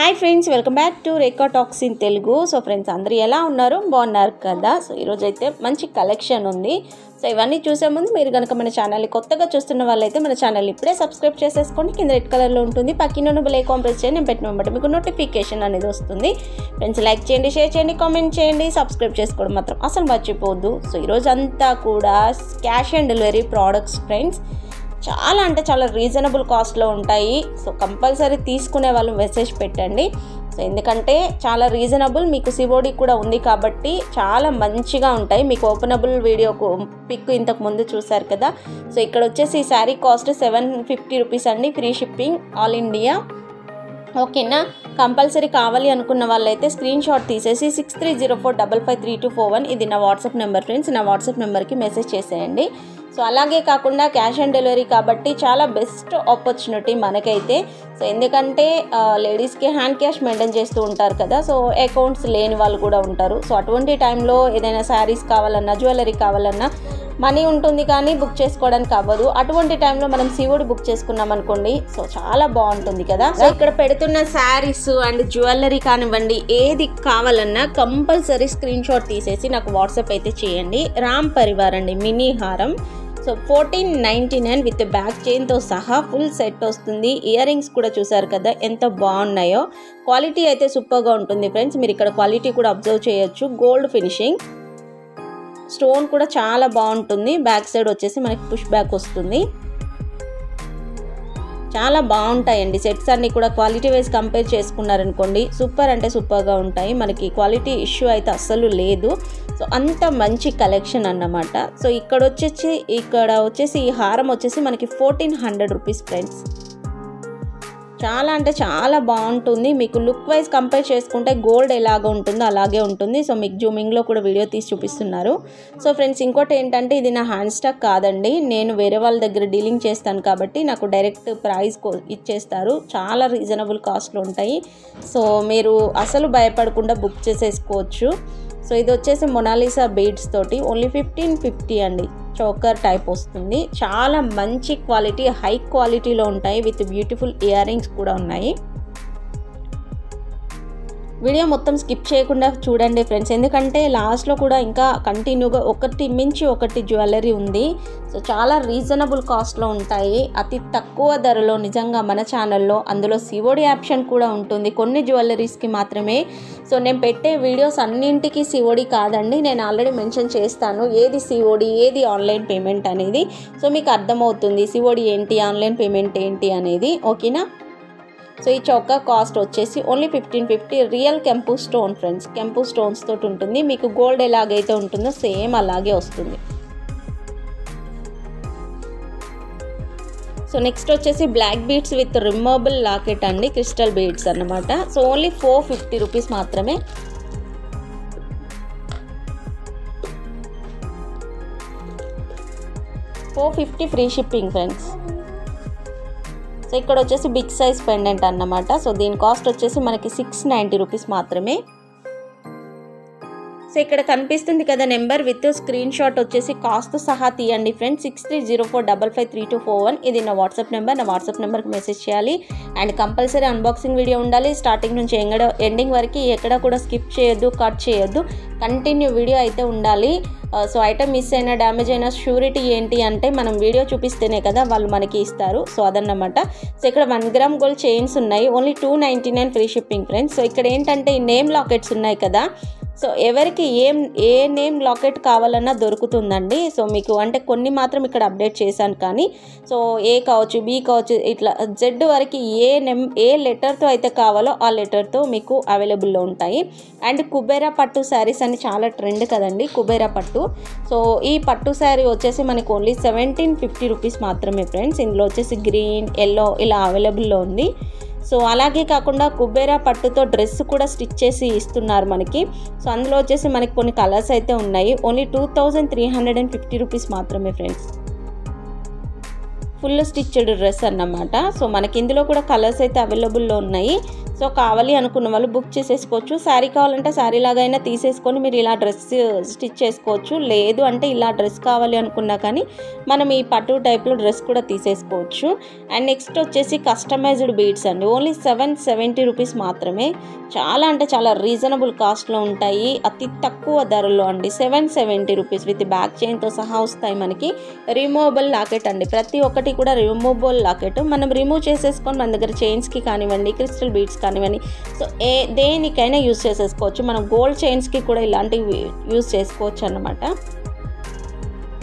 Hi friends welcome back to Reka talks in Telugu so friends అందరూ ఎలా ఉన్నారు? బాగున్నారు కదా? సో ఈరోజు అయితే మంచి కలెక్షన్ ఉంది. సో ఇవన్నీ చూసే ముందు మీరు కనుక మన ఛానల్ని కొత్తగా చూస్తున్న వాళ్ళైతే మన ఛానల్ ఇప్పుడే సబ్స్క్రైబ్ చేసేసుకోండి. కింద రెడ్ కలర్లో ఉంటుంది. పక్కన బెల్ ఐకాన్ ప్రెస్ చేయండి. నేను పెట్టిన వెంబడి మీకు నోటిఫికేషన్ అనేది వస్తుంది. ఫ్రెండ్స్ లైక్ చేయండి షేర్ చేయండి కామెంట్ చేయండి. సబ్స్క్రైబ్ చేసుకోవడం మాత్రం అసలు మర్చిపోవద్దు. సో ఈరోజు అంతా కూడా cash on delivery products friends చాలా అంటే చాలా రీజనబుల్ కాస్ట్లో ఉంటాయి. సో కంపల్సరీ తీసుకునే వాళ్ళు మెసేజ్ పెట్టండి. సో ఎందుకంటే చాలా రీజనబుల్ మీకు సివోడి కూడా ఉంది కాబట్టి చాలా మంచిగా ఉంటాయి. మీకు ఓపెనబుల్ వీడియో పిక్ ఇంతకు ముందు చూసారు కదా. సో ఇక్కడ వచ్చేసి ఈ sari cost seven fifty rupees అండి. ఫ్రీ షిప్పింగ్ ఆల్ ఇండియా ఓకేనా కంపల్సరీ కావాలి అనుకున్న వాళ్ళైతే స్క్రీన్ షాట్ తీసేసి six three zero four double five three two four one ఇది నా వాట్సాప్ నెంబర్ ఫ్రెండ్స్ నా వాట్సాప్ నెంబర్కి మెసేజ్ చేసేయండి. సో అలాగే కాకుండా క్యాష్ ఆన్ డెలివరీ కాబట్టి చాలా బెస్ట్ ఆపర్చునిటీ మనకైతే. సో ఎందుకంటే లేడీస్కి హ్యాండ్ క్యాష్ మెయింటైన్ చేస్తూ ఉంటారు కదా సో అకౌంట్స్ లేని వాళ్ళు కూడా ఉంటారు. సో అటువంటి టైంలో ఏదైనా శారీస్ కావాలన్నా జ్యువెలరీ కావాలన్నా మనీ ఉంటుంది కానీ బుక్ చేసుకోవడానికి అవ్వదు. అటువంటి టైంలో మనం శివుడు బుక్ చేసుకున్నాం అనుకోండి సో చాలా బాగుంటుంది కదా. సో ఇక్కడ పెడుతున్న శారీస్ అండ్ జ్యువెలరీ కానివ్వండి ఏది కావాలన్నా కంపల్సరీ స్క్రీన్ షాట్ తీసేసి నాకు వాట్సాప్ అయితే చేయండి. రామ్ పరివార్ అండి మినీ హారం. So fourteen ninety nine with back చైన్తో సహా ఫుల్ సెట్ వస్తుంది. ఇయర్ రింగ్స్ కూడా చూసారు కదా ఎంత బాగున్నాయో. క్వాలిటీ అయితే సూపర్గా ఉంటుంది ఫ్రెండ్స్. మీరు ఇక్కడ క్వాలిటీ కూడా అబ్జర్వ్ చేయొచ్చు. గోల్డ్ ఫినిషింగ్ స్టోన్ కూడా చాలా బాగుంటుంది. బ్యాక్ సైడ్ వచ్చేసి మనకి పుష్ బ్యాక్ వస్తుంది. చాలా బాగుంటాయండి. సెట్స్ అన్నీ కూడా క్వాలిటీ వైజ్ కంపేర్ చేసుకున్నారనుకోండి సూపర్ అంటే సూపర్గా ఉంటాయి. మనకి క్వాలిటీ ఇష్యూ అయితే అస్సలు లేదు. సో అంత మంచి కలెక్షన్ అన్నమాట. సో ఇక్కడ వచ్చేసి ఇక్కడ వచ్చేసి ఈ హారం వచ్చేసి మనకి ఫోర్టీన్ హండ్రెడ్ రూపీస్ ఫ్రెండ్స్. చాలా అంటే చాలా బాగుంటుంది. మీకు లుక్ వైజ్ కంపేర్ చేసుకుంటే గోల్డ్ ఎలాగ ఉంటుందో అలాగే ఉంటుంది. సో మీకు జూమింగ్లో కూడా వీడియో తీసి చూపిస్తున్నారు. సో ఫ్రెండ్స్ ఇంకోటి ఏంటంటే ఇది నా హ్యాండ్ స్టాక్ కాదండి. నేను వేరే వాళ్ళ దగ్గర డీలింగ్ చేస్తాను కాబట్టి నాకు డైరెక్ట్ ప్రైస్ ఇచ్చేస్తారు. చాలా రీజనబుల్ కాస్ట్లో ఉంటాయి. సో మీరు అసలు భయపడకుండా బుక్ చేసేసుకోవచ్చు. సో ఇది వచ్చేసి మొనాలిసా బీడ్స్ తోటి ఓన్లీ ఫిఫ్టీన్ ఫిఫ్టీ అండి. చోకర్ టైప్ వస్తుంది. చాలా మంచి క్వాలిటీ హై క్వాలిటీలో ఉంటాయి విత్ బ్యూటిఫుల్ ఇయర్ రింగ్స్ కూడా ఉన్నాయి. వీడియో మొత్తం స్కిప్ చేయకుండా చూడండి ఫ్రెండ్స్. ఎందుకంటే లాస్ట్లో కూడా ఇంకా కంటిన్యూగా ఒకటి మించి ఒకటి జ్యువెలరీ ఉంది. సో చాలా రీజనబుల్ కాస్ట్లో ఉంటాయి. అతి తక్కువ ధరలో నిజంగా మన ఛానల్లో అందులో సివోడి ఆప్షన్ కూడా ఉంటుంది. కొన్ని జ్యువెలరీస్కి మాత్రమే. సో నేను పెట్టే వీడియోస్ అన్నింటికి సివోడి కాదండి. నేను ఆల్రెడీ మెన్షన్ చేస్తాను ఏది సివోడి ఏది ఆన్లైన్ పేమెంట్ అనేది. సో మీకు అర్థమవుతుంది సివోడి ఏంటి ఆన్లైన్ పేమెంట్ ఏంటి అనేది. ఓకేనా? సో ఈ చొక్కా కాస్ట్ వచ్చేసి ఓన్లీ ఫిఫ్టీన్ ఫిఫ్టీ రియల్ కెంపు స్టోన్ ఫ్రెండ్స్. కెంపు స్టోన్స్ తోటి ఉంటుంది. మీకు గోల్డ్ ఎలాగైతే ఉంటుందో సేమ్ అలాగే వస్తుంది. సో నెక్స్ట్ వచ్చేసి black beads with removable locket అండి. క్రిస్టల్ బీడ్స్ అన్నమాట. So only four fifty rupees మాత్రమే. Four fifty free shipping friends. So ఇక్కడ వచ్చేసి బిగ్ సైజ్ పెండెంట్ అన్నమాట. సో దీని కాస్ట్ వచ్చేసి మనకి సిక్స్ నైంటీ రూపీస్ మాత్రమే. సో ఇక్కడ కనిపిస్తుంది కదా నెంబర్ విత్ స్క్రీన్ షాట్ వచ్చేసి కాస్ట్ సహా తీయండి friends. Six three zero four double five three two four one. ఇది నా వాట్సాప్ నెంబర్. నా వాట్సాప్ నెంబర్కి మెసేజ్ చేయాలి. అండ్ కంపల్సరీ అన్బాక్సింగ్ వీడియో ఉండాలి. స్టార్టింగ్ నుంచి ఎంగడ ఎండింగ్ వరకు ఎక్కడ కూడా స్కిప్ చేయొద్దు కట్ చేయొద్దు. కంటిన్యూ వీడియో అయితే ఉండాలి. సో ఐటమ్ మిస్ అయినా డ్యామేజ్ అయినా షూరిటీ ఏంటి అంటే మనం వీడియో చూపిస్తేనే కదా వాళ్ళు మనకి ఇస్తారు. సో అదన్నమాట. సో ఇక్కడ వన్ గ్రామ్ గోల్డ్ చైన్స్ ఉన్నాయి. Only two ninety nine free shipping friends. So ఇక్కడ ఏంటంటే ఈ నేమ్ లాకెట్స్ ఉన్నాయి కదా. సో ఎవరికి ఏం ఏ నేమ్ లాకెట్ కావాలన్నా దొరుకుతుందండి. సో మీకు అంటే కొన్ని మాత్రం ఇక్కడ అప్డేట్ చేశాను కానీ సో ఏ కావచ్చు బి కావచ్చు ఇట్లా జెడ్ వరకు ఏ నెమ్ ఏ లెటర్తో అయితే కావాలో ఆ లెటర్తో మీకు అవైలబుల్లో ఉంటాయి. అండ్ కుబేరా పట్టు శారీస్ అని చాలా ట్రెండ్ కదండి కుబేరా పట్టు. సో ఈ పట్టు శారీ వచ్చేసి మనకు ఓన్లీ సెవెంటీన్ ఫిఫ్టీ రూపీస్ మాత్రమే ఫ్రెండ్స్. ఇందులో వచ్చేసి గ్రీన్ ఎల్లో ఇలా అవైలబుల్లో ఉంది. సో అలాగే కాకుండా కుబేరా పట్టుతో డ్రెస్ కూడా స్టిచ్ చేసి ఇస్తున్నారు మనకి. సో అందులో వచ్చేసి మనకి కొన్ని కలర్స్ అయితే ఉన్నాయి. Only two thousand three hundred and fifty rupees మాత్రమే ఫ్రెండ్స్. ఫుల్ స్టిచ్డ్ డ్రెస్ అన్నమాట. సో మనకి ఇందులో కూడా కలర్స్ అయితే అవైలబుల్లో ఉన్నాయి. సో కావాలి అనుకున్న వాళ్ళు బుక్ చేసేసుకోవచ్చు. శారీ కావాలంటే శారీ లాగైనా తీసేసుకొని మీరు ఇలా డ్రెస్ స్టిచ్ చేసుకోవచ్చు. లేదు అంటే ఇలా డ్రెస్ కావాలి అనుకున్నా కానీ మనం ఈ పట్టు టైప్లో డ్రెస్ కూడా తీసేసుకోవచ్చు. అండ్ నెక్స్ట్ వచ్చేసి కస్టమైజ్డ్ బీడ్స్ అండి. ఓన్లీ సెవెన్ సెవెంటీ రూపీస్ మాత్రమే. చాలా అంటే చాలా రీజనబుల్ కాస్ట్లో ఉంటాయి. అతి తక్కువ ధరలో అండి. Seven seventy rupees with back చైన్తో సహా వస్తాయి మనకి. రిమూవబుల్ లాకెట్ అండి. ప్రతి ఒక్కటి కూడా రిమూవబుల్ లాకెట్. మనం రిమూవ్ చేసేసుకొని మన దగ్గర చైన్స్కి కానివ్వండి క్రిస్టల్ బీడ్స్ కానివ్వండి. సో ఏ దేనికైనా యూస్ చేసేసుకోవచ్చు. మనం గోల్డ్ చైన్స్కి కూడా ఇలాంటివి యూస్ చేసుకోవచ్చు అన్నమాట.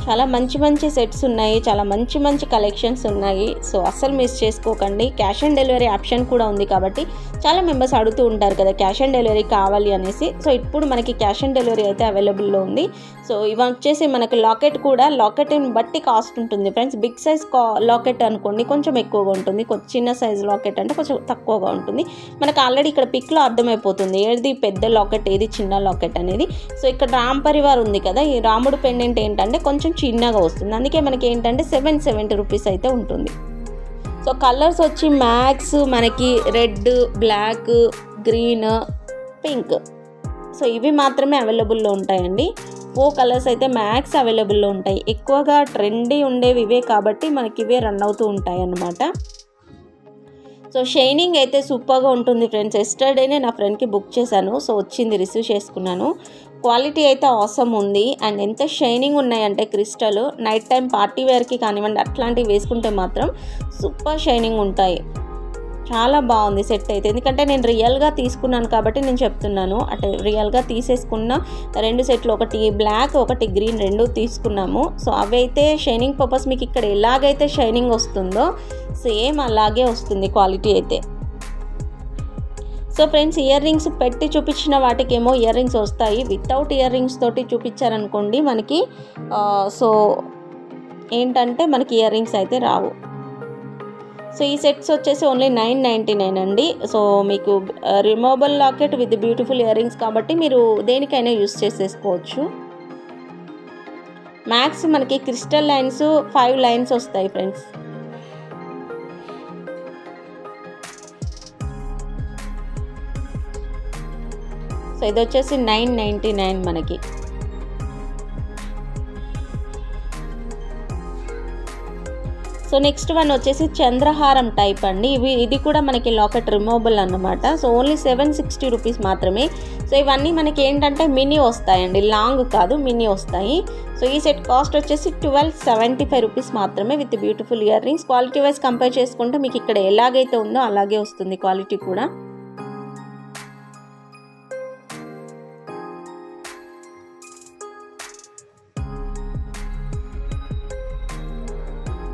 చాలా మంచి మంచి సెట్స్ ఉన్నాయి చాలా మంచి మంచి కలెక్షన్స్ ఉన్నాయి. సో అస్సలు మిస్ చేసుకోకండి. క్యాష్ ఆన్ డెలివరీ ఆప్షన్ కూడా ఉంది కాబట్టి చాలా మెంబర్స్ అడుగుతూ ఉంటారు కదా క్యాష్ ఆన్ డెలివరీ కావాలి అనేసి. సో ఇప్పుడు మనకి క్యాష్ ఆన్ డెలివరీ అయితే అవైలబుల్లో ఉంది. సో ఇవి వచ్చేసి మనకి లాకెట్ కూడా లాకెట్ని బట్టి కాస్ట్ ఉంటుంది. ఫ్రెండ్స్ బిగ్ సైజ్ కా లాకెట్ అనుకోండి కొంచెం ఎక్కువగా ఉంటుంది. కొంచెం చిన్న సైజ్ లాకెట్ అంటే కొంచెం తక్కువగా ఉంటుంది. మనకు ఆల్రెడీ ఇక్కడ పిక్లో అర్థమైపోతుంది. ఏది పెద్ద లాకెట్ ఏది చిన్న లాకెట్ అనేది. సో ఇక్కడ రామ్ పరివార్ ఉంది కదా ఈ రాముడు పెండెంట్ ఏంటంటే కొంచెం చిన్నగా వస్తుంది. అందుకే మనకి ఏంటంటే సెవెన్ సెవెంటీ రూపీస్ అయితే ఉంటుంది. సో కలర్స్ వచ్చి మ్యాక్స్ మనకి red black green pink. So ఇవి మాత్రమే అవైలబుల్లో ఉంటాయండి. ఫోర్ కలర్స్ అయితే మ్యాక్స్ అవైలబుల్లో ఉంటాయి. ఎక్కువగా ట్రెండీ ఉండేవి ఇవే కాబట్టి మనకి ఇవే రన్ అవుతూ ఉంటాయి అన్నమాట సో షైనింగ్ అయితే సూపర్గా ఉంటుంది ఫ్రెండ్స్. ఎస్టర్డేనే నా ఫ్రెండ్కి బుక్ చేశాను. సో వచ్చింది రిసీవ్ చేసుకున్నాను. క్వాలిటీ అయితే అవసరం ఉంది. అండ్ ఎంత షైనింగ్ ఉన్నాయంటే క్రిస్టల్ నైట్ టైం పార్టీ వేర్కి కానివ్వండి అట్లాంటివి వేసుకుంటే మాత్రం సూపర్ షైనింగ్ ఉంటాయి. చాలా బాగుంది సెట్ అయితే. ఎందుకంటే నేను రియల్గా తీసుకున్నాను కాబట్టి నేను చెప్తున్నాను. అంటే రియల్గా తీసేసుకున్న రెండు సెట్లు ఒకటి బ్లాక్ ఒకటి గ్రీన్ రెండు తీసుకున్నాము. సో అవైతే షైనింగ్ పర్పస్ మీకు ఇక్కడ ఎలాగైతే షైనింగ్ వస్తుందో సేమ్ అలాగే వస్తుంది క్వాలిటీ అయితే. సో ఫ్రెండ్స్ ఇయర్ రింగ్స్ పెట్టి చూపించిన వాటికేమో ఇయర్ రింగ్స్ వస్తాయి. వితౌట్ ఇయర్ రింగ్స్ తోటి చూపించారనుకోండి మనకి సో ఏంటంటే మనకి ఇయర్ రింగ్స్ అయితే రావు. సో ఈ సెట్స్ వచ్చేసి ఓన్లీ నైన్ నైంటీ నైన్ అండి. సో మీకు removable locket with beautiful earrings కాబట్టి మీరు దేనికైనా యూస్ చేసేసుకోవచ్చు. మ్యాక్స్ మనకి క్రిస్టల్ లైన్స్ ఫైవ్ లైన్స్ వస్తాయి ఫ్రెండ్స్. ఇది వచ్చేసి నైన్ నైంటీ నైన్ మనకి. సో నెక్స్ట్ వన్ వచ్చేసి చంద్రహారం టైప్ అండి. ఇవి ఇది కూడా మనకి లాకెట్ రిమూవబుల్ అన్నమాట. So only seven sixty rupees మాత్రమే. సో ఇవన్నీ మనకి ఏంటంటే మినీ వస్తాయండి. లాంగ్ కాదు మినీ వస్తాయి. సో ఈ సెట్ కాస్ట్ వచ్చేసి ట్వెల్వ్ సెవెంటీ ఫైవ్ రూపీస్ మాత్రమే with beautiful earrings. Quality wise compare చేసుకుంటే మీకు ఇక్కడ ఎలాగైతే ఉందో అలాగే వస్తుంది క్వాలిటీ కూడా.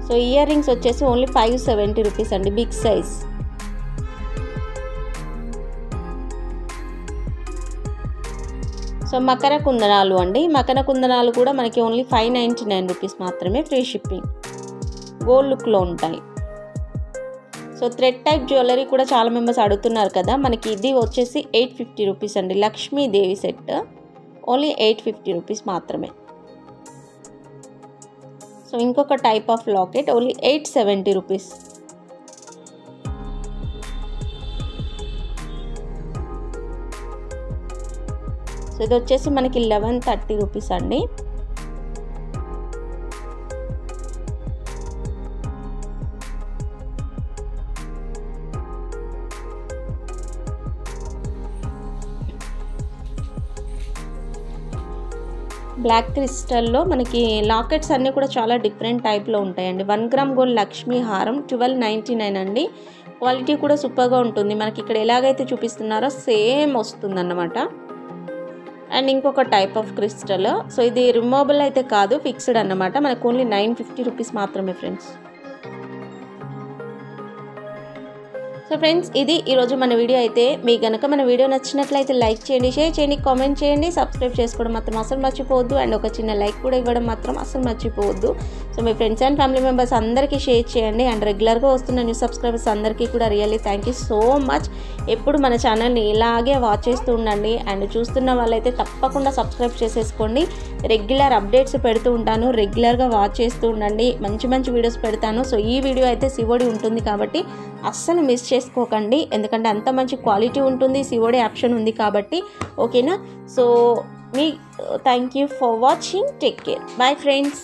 సో ఇయర్ రింగ్స్ వచ్చేసి ఓన్లీ ఫైవ్ సెవెంటీ రూపీస్ అండి బిగ్ సైజ్ సో మకర కుందనాలు అండి. మకర కుందనాలు కూడా మనకి only five ninety nine rupees మాత్రమే ఫ్రీ షిప్పింగ్ గోల్డ్ లుక్లో ఉంటాయి. సో థ్రెడ్ టైప్ జ్యువెలరీ కూడా చాలా మెంబర్స్ అడుగుతున్నారు కదా మనకి ఇది వచ్చేసి ఎయిట్ ఫిఫ్టీ రూపీస్ అండి Lakshmidevi set only eight fifty rupees మాత్రమే. సో ఇంకొక type of locket only eight seventy rupees so ఇది వచ్చేసి మనకి లెవెన్ థర్టీ రూపీస్ అండి. బ్లాక్ క్రిస్టల్లో మనకి లాకెట్స్ అన్నీ కూడా చాలా డిఫరెంట్ టైప్లో ఉంటాయండి. వన్ గ్రామ్ గోల్డ్ లక్ష్మీ హారం ట్వెల్వ్ నైంటీ నైన్ అండి. క్వాలిటీ కూడా సూపర్గా ఉంటుంది. మనకి ఇక్కడ ఎలాగైతే చూపిస్తున్నారో సేమ్ వస్తుంది అన్నమాట అండ్ ఇంకొక టైప్ ఆఫ్ క్రిస్టల్. సో ఇది రిమూవబుల్ అయితే కాదు ఫిక్స్డ్ అన్నమాట. మనకు ఓన్లీ నైన్ ఫిఫ్టీ రూపీస్ మాత్రమే ఫ్రెండ్స్. సో ఫ్రెండ్స్ ఇది ఈరోజు మన వీడియో అయితే. మీకు కనుక మన వీడియో నచ్చినట్లయితే లైక్ చేయండి షేర్ చేయండి కామెంట్ చేయండి. సబ్స్క్రైబ్ చేసుకోవడం మాత్రం అసలు మర్చిపోవద్దు. అండ్ ఒక చిన్న లైక్ కూడా ఇవ్వడం మాత్రం అసలు మర్చిపోవద్దు. సో మీ ఫ్రెండ్స్ అండ్ ఫ్యామిలీ మెంబర్స్ అందరికీ షేర్ చేయండి. అండ్ రెగ్యులర్గా వస్తున్న న్యూ సబ్స్క్రైబర్స్ అందరికీ కూడా really thank you so much. ఎప్పుడు మన ఛానల్ని ఇలాగే వాచ్ చేస్తూ ఉండండి. అండ్ చూస్తున్న వాళ్ళైతే తప్పకుండా సబ్స్క్రైబ్ చేసేసుకోండి. రెగ్యులర్ అప్డేట్స్ పెడుతూ ఉంటాను. రెగ్యులర్గా వాచ్ చేస్తూ ఉండండి. మంచి మంచి వీడియోస్ పెడతాను. సో ఈ వీడియో అయితే శివుడి ఉంటుంది కాబట్టి అస్సలు మిస్ చేసుకోకండి. ఎందుకంటే అంత మంచి క్వాలిటీ ఉంటుంది. సిఓడి ఆప్షన్ ఉంది కాబట్టి. ఓకేనా so me thank you for watching take care bye friends